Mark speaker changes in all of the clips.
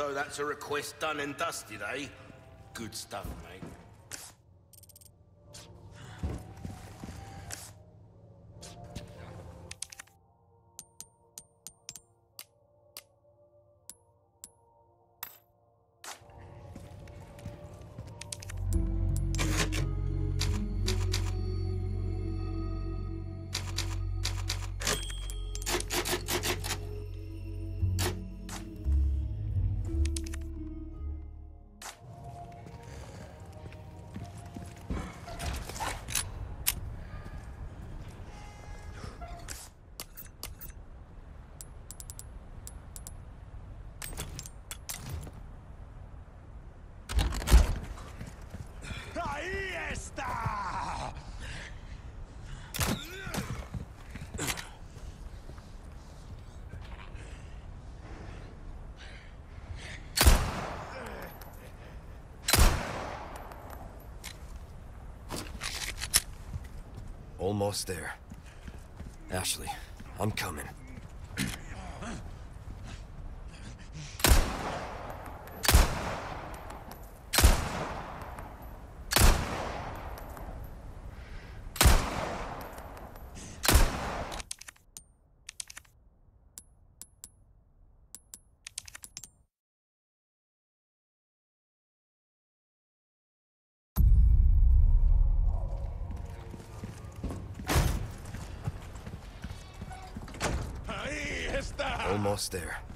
Speaker 1: So that's a request done and dusted, eh? Good stuff,
Speaker 2: Almost there. Ashley, I'm coming. Almost there.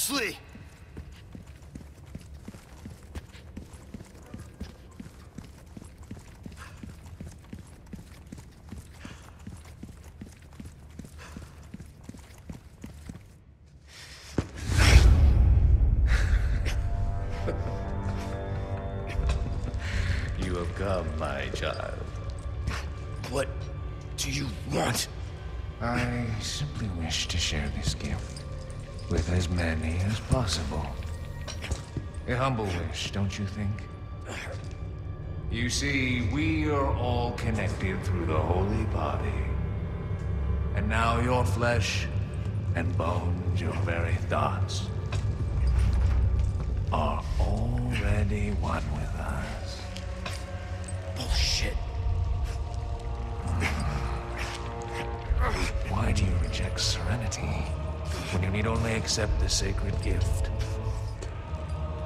Speaker 3: Ashley!
Speaker 4: You have come, my child.
Speaker 3: What do you want?
Speaker 5: I simply wish to share this gift with as many as possible. A humble wish, don't you think? You see, we are all connected through the holy body. And now your flesh and bones, your very thoughts, are already one with us.
Speaker 3: Bullshit. Hmm.
Speaker 5: Why do you reject serenity when you need only accept the sacred gift?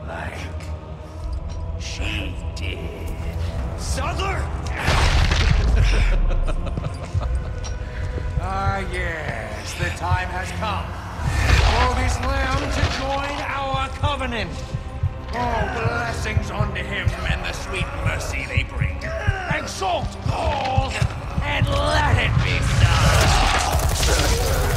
Speaker 5: Like she did.
Speaker 3: Sadler!
Speaker 5: Ah, yes, the time has come for this lamb to join our covenant. Oh, blessings unto him and the sweet mercy they bring. Exalt all and let it be done.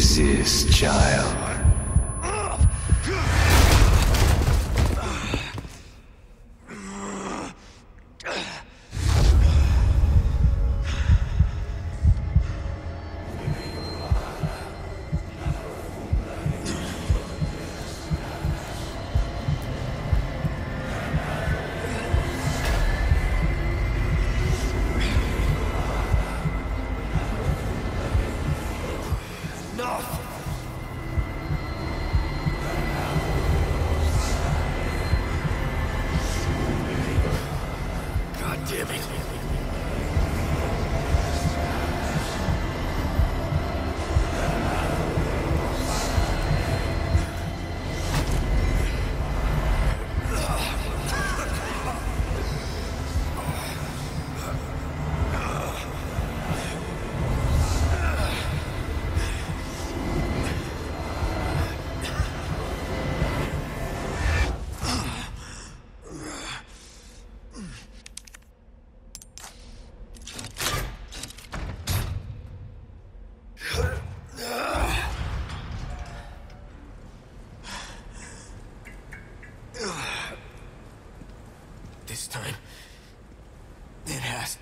Speaker 5: Resist, child.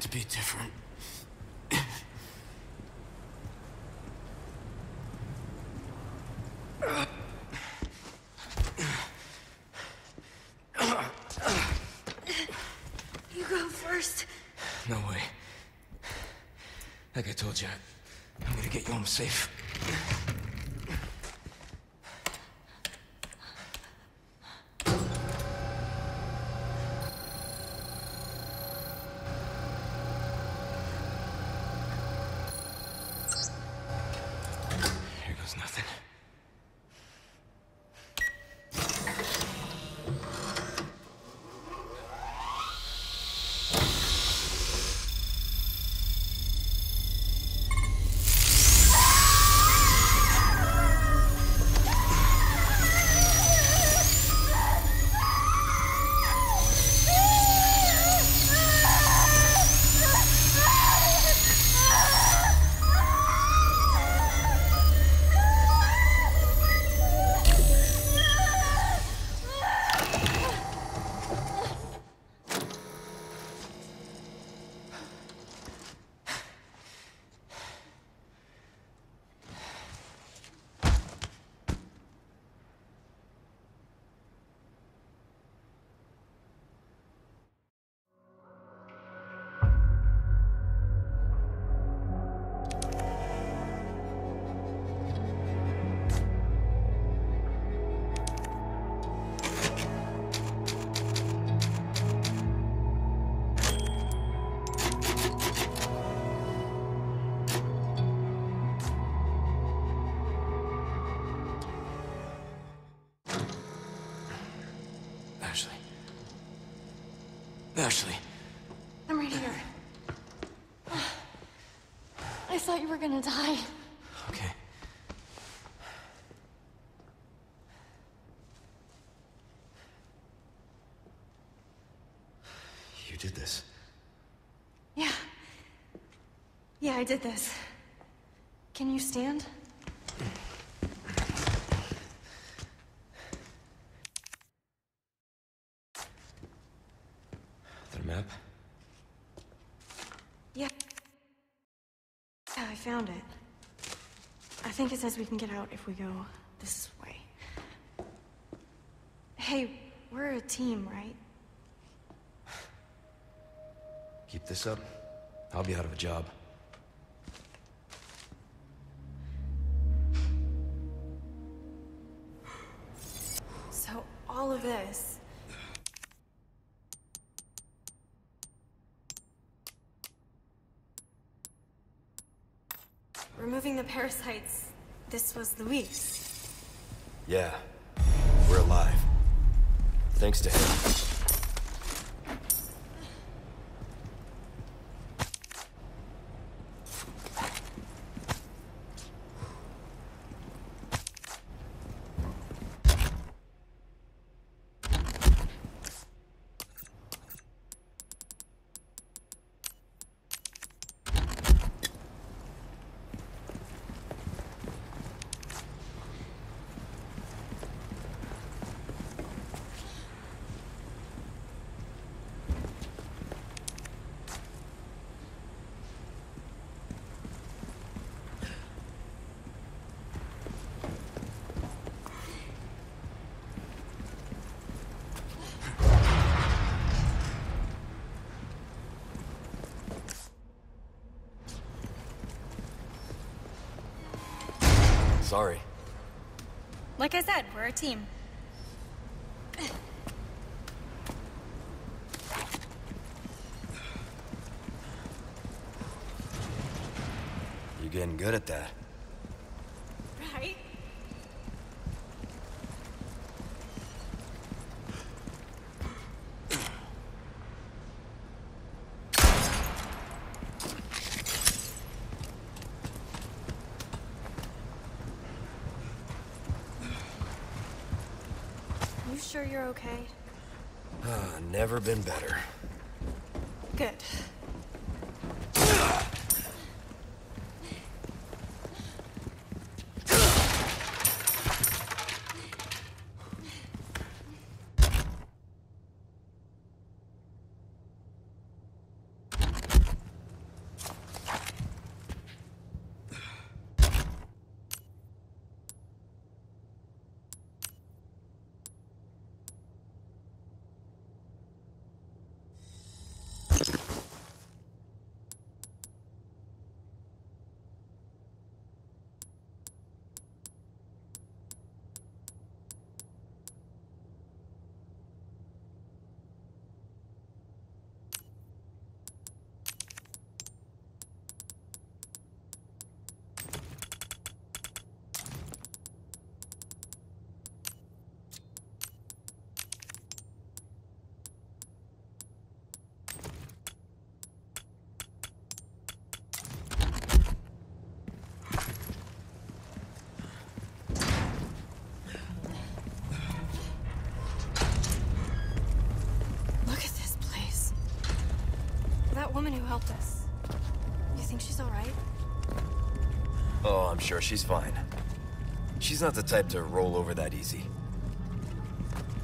Speaker 3: To be different.
Speaker 6: You go first.
Speaker 3: No way. Like I told you, I'm gonna get you home safe.
Speaker 6: Were gonna die.
Speaker 2: Okay. You did this.
Speaker 6: Yeah. Yeah, I did this. Can you stand?
Speaker 2: The map?
Speaker 6: Yeah. Yeah, I found it. I think says we can get out if we go this way. Hey, we're a team, right?
Speaker 2: Keep this up, I'll be out of a job.
Speaker 6: Luis.
Speaker 2: Yeah. We're alive. Thanks to him. Sorry.
Speaker 6: Like I said, we're a team.
Speaker 2: You're getting good at that.
Speaker 6: Right? You sure you're okay?
Speaker 2: Uh, never been better.
Speaker 6: Good. Look at this place. That woman who helped us. You think she's alright?
Speaker 2: Oh, I'm sure she's fine. She's not the type to roll over that easy.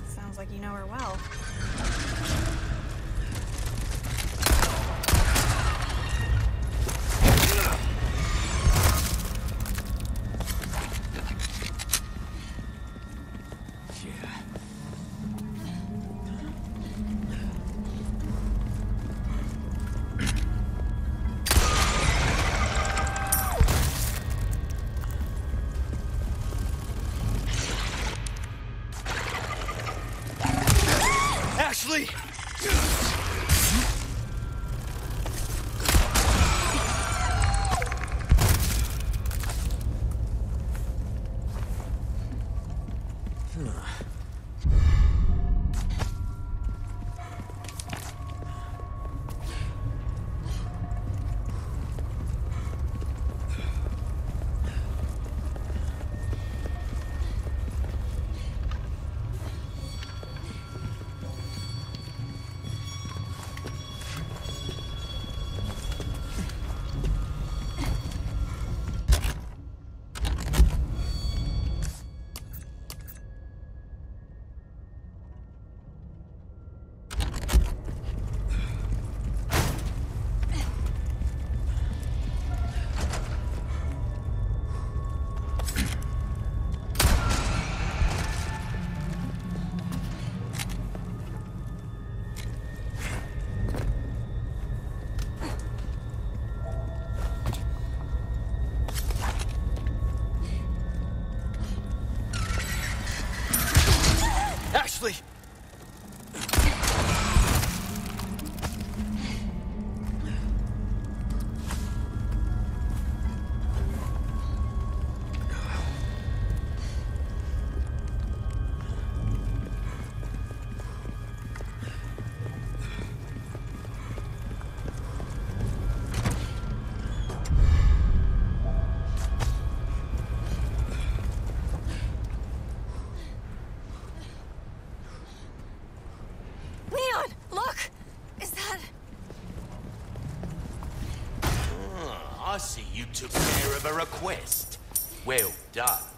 Speaker 6: Sounds like you know her well.
Speaker 1: took care of a request. Well done.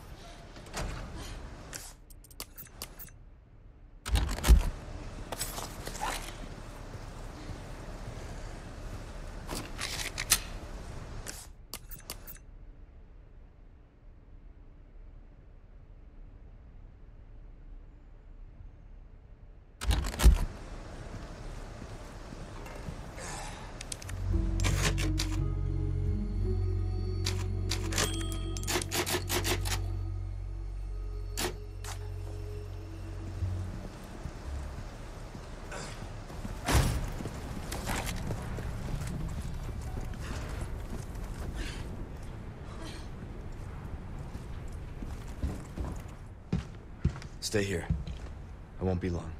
Speaker 3: Stay here. I won't be long.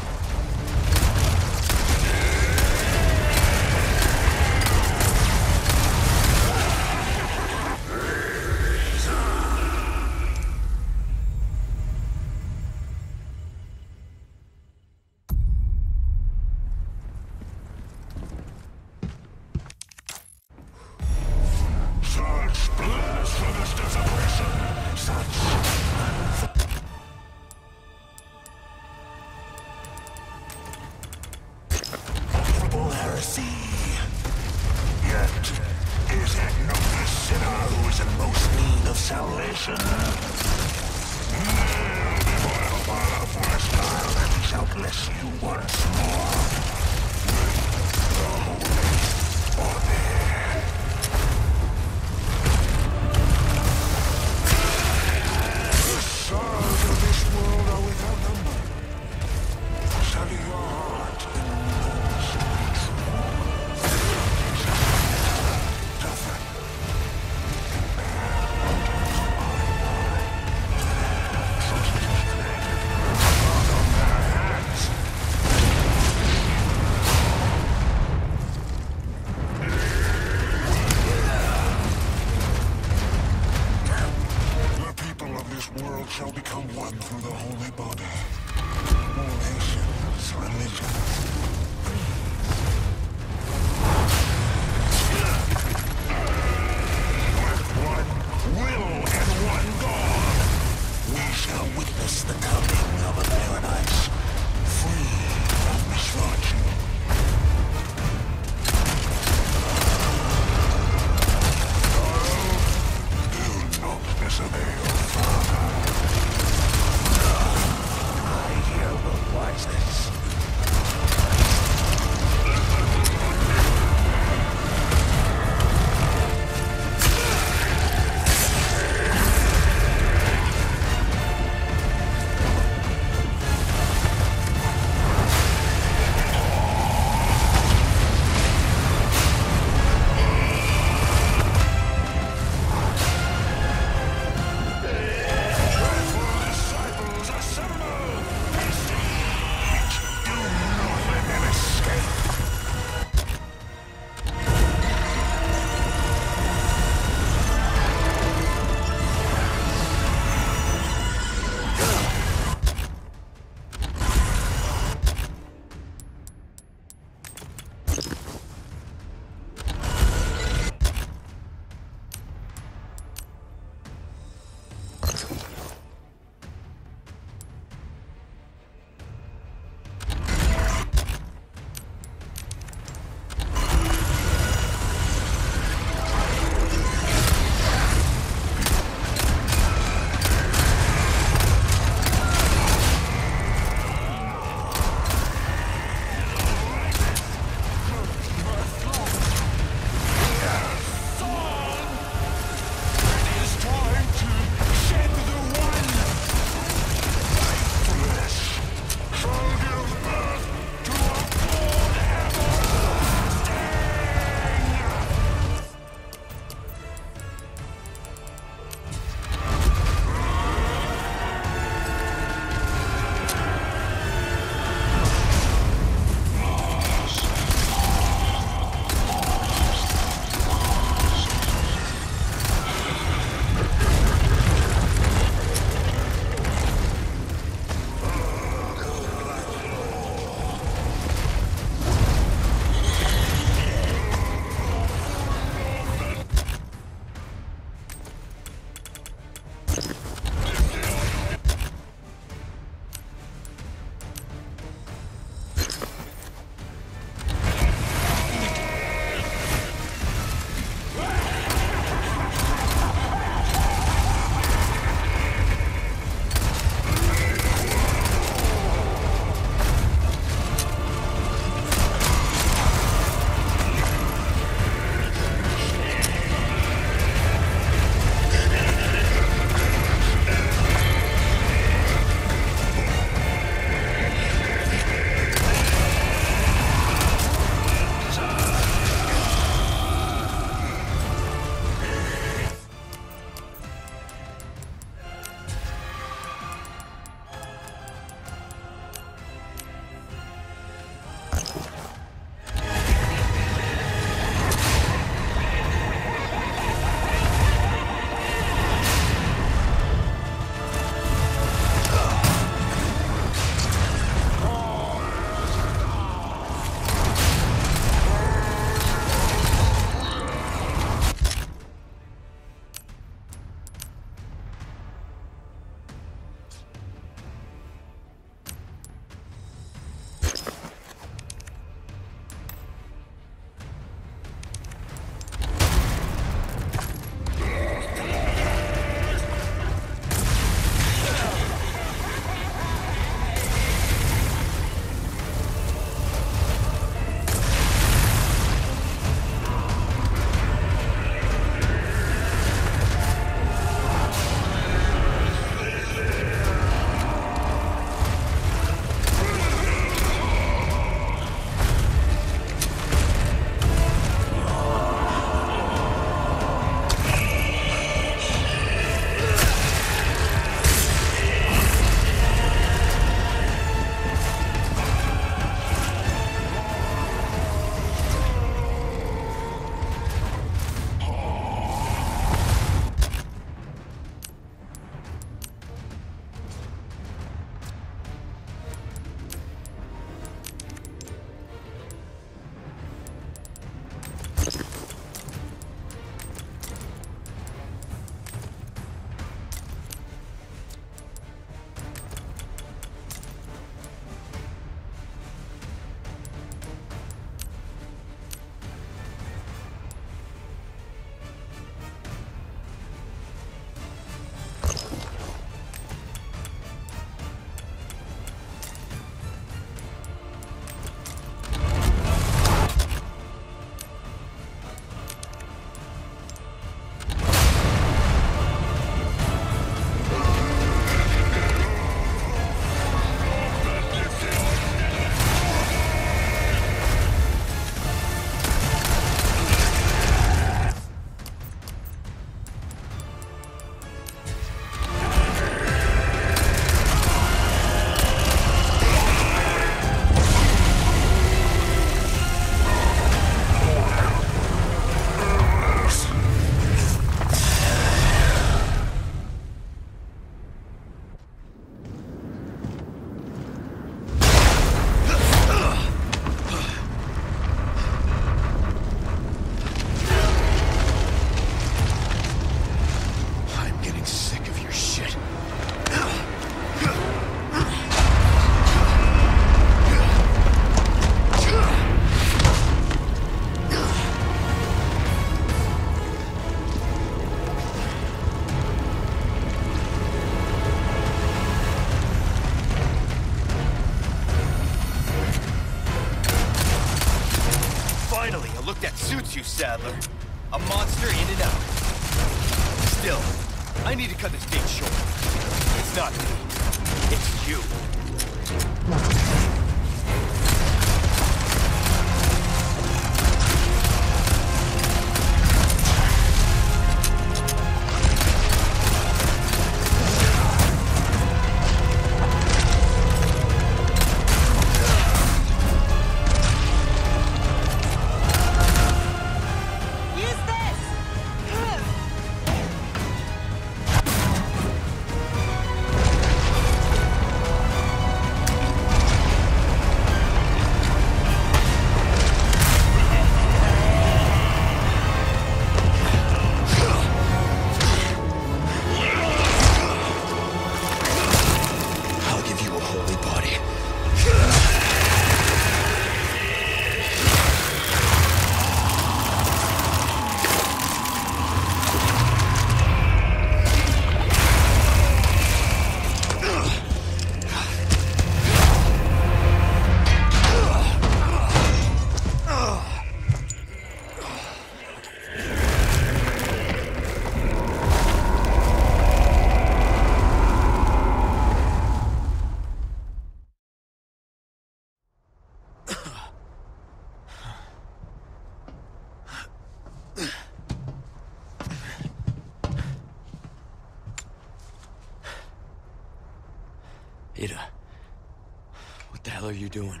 Speaker 2: Doing?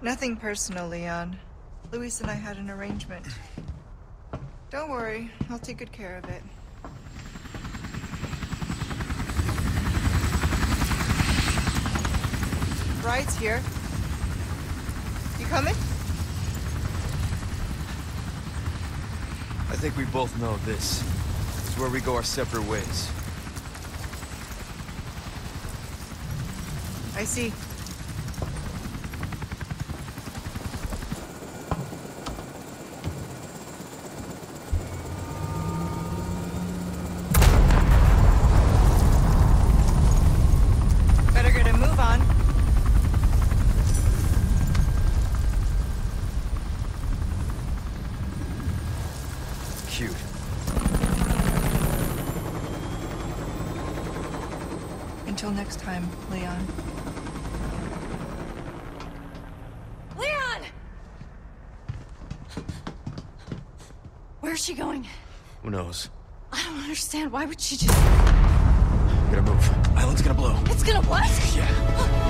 Speaker 7: Nothing personal, Leon. Luis and I had an arrangement. Don't worry, I'll take good care of it. Ride's here. You coming?
Speaker 2: I think we both know this. This is where we go our separate ways.
Speaker 7: I see. Better get a move on.
Speaker 2: Cute.
Speaker 7: Until next time, Leon.
Speaker 6: Leon! Where's she going?
Speaker 2: Who knows?
Speaker 6: I don't understand. Why would she just...
Speaker 2: We gotta move. Island's gonna blow.
Speaker 6: It's gonna what?
Speaker 2: Yeah.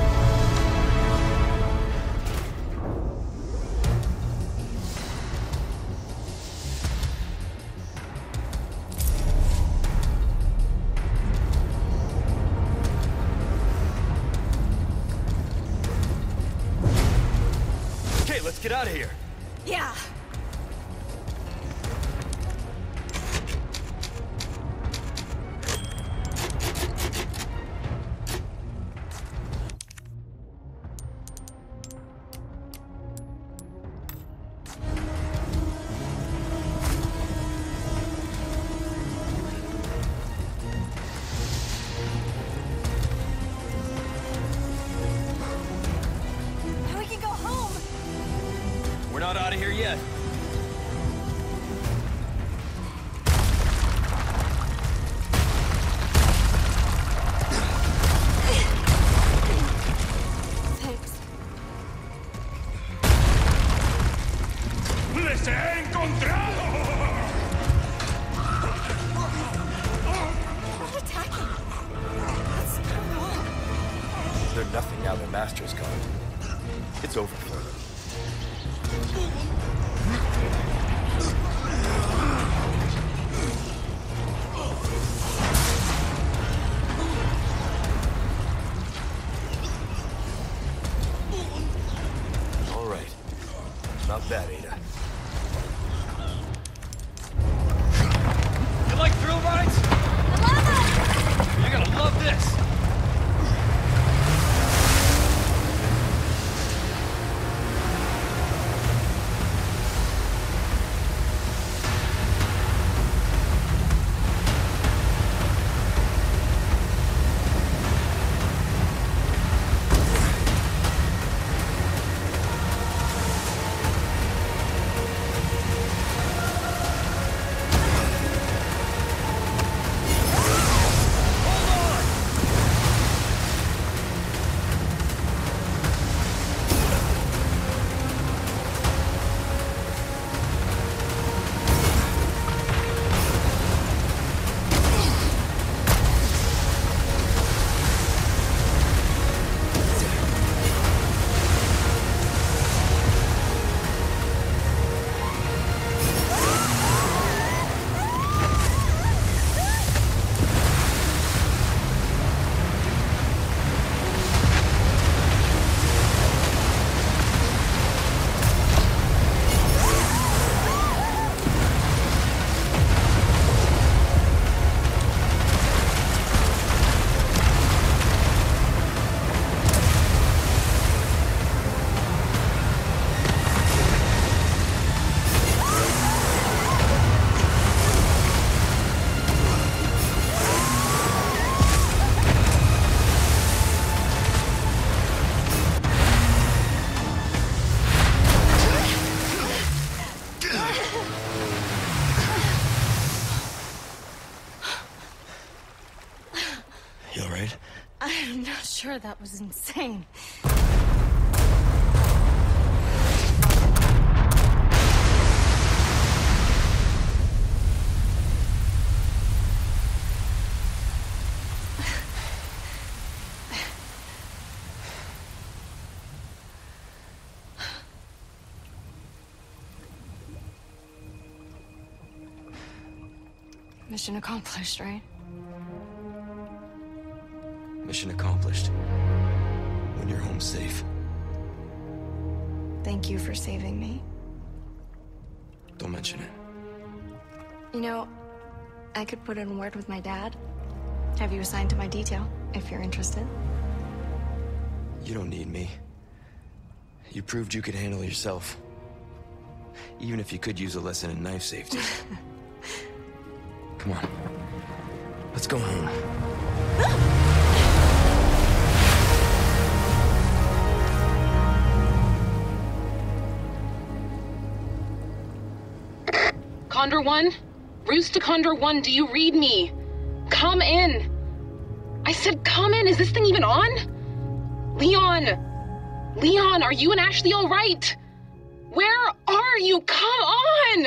Speaker 6: That was insane. Mission accomplished, right?
Speaker 2: Mission accomplished. You're home safe.
Speaker 6: Thank you for saving me.
Speaker 2: Don't mention it.
Speaker 6: You know, I could put in a word with my dad. Have you assigned to my detail, if you're interested.
Speaker 2: You don't need me. You proved you could handle yourself. Even if you could use a lesson in knife safety. Come on. Let's go home.
Speaker 8: Condor 1? Roost to Condor 1, do you read me? Come in! I said come in, is this thing even on? Leon! Leon, are you and Ashley alright? Where are you? Come on!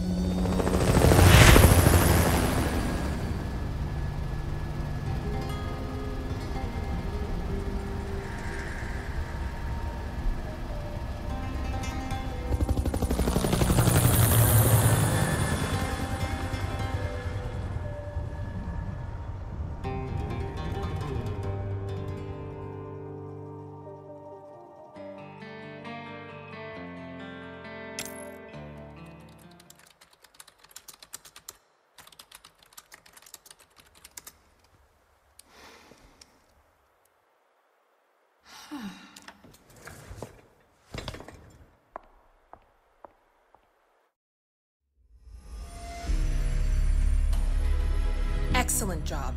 Speaker 9: Excellent job.